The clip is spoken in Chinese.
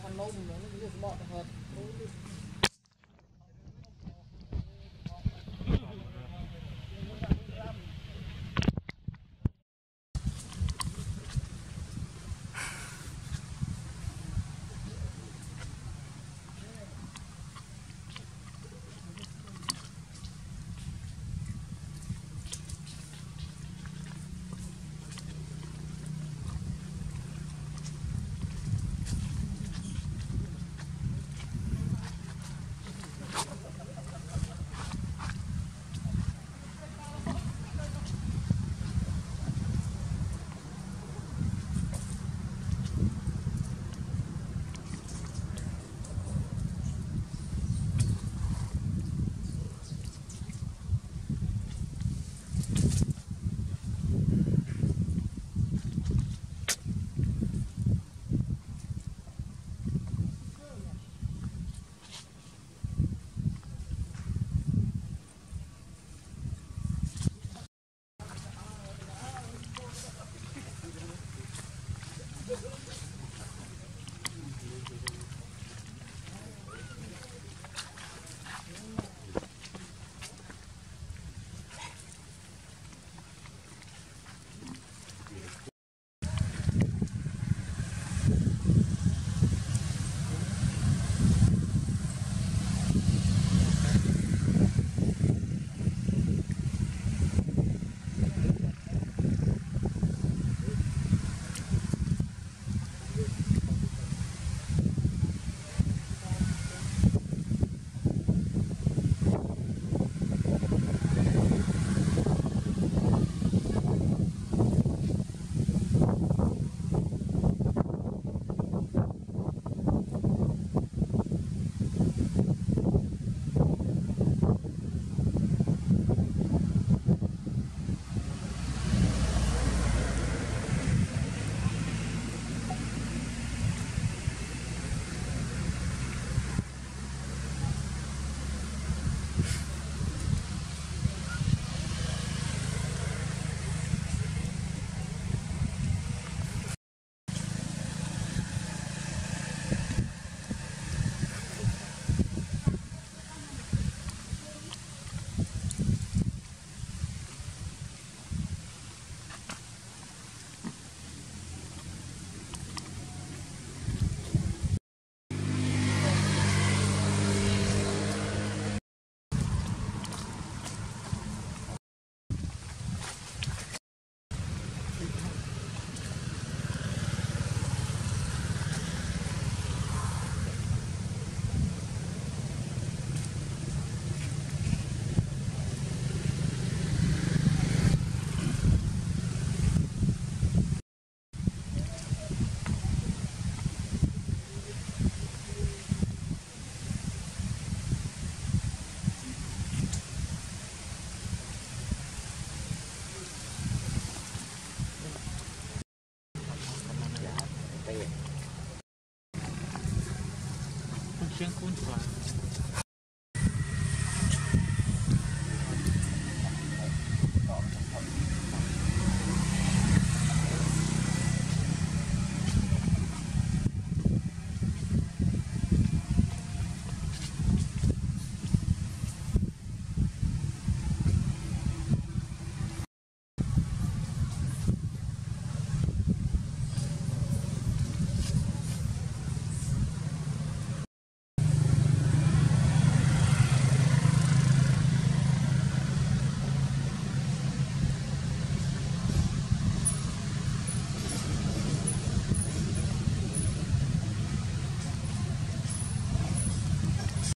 ខាងនំហ្នឹងវាស្បកទៅហត់ 坐观光船。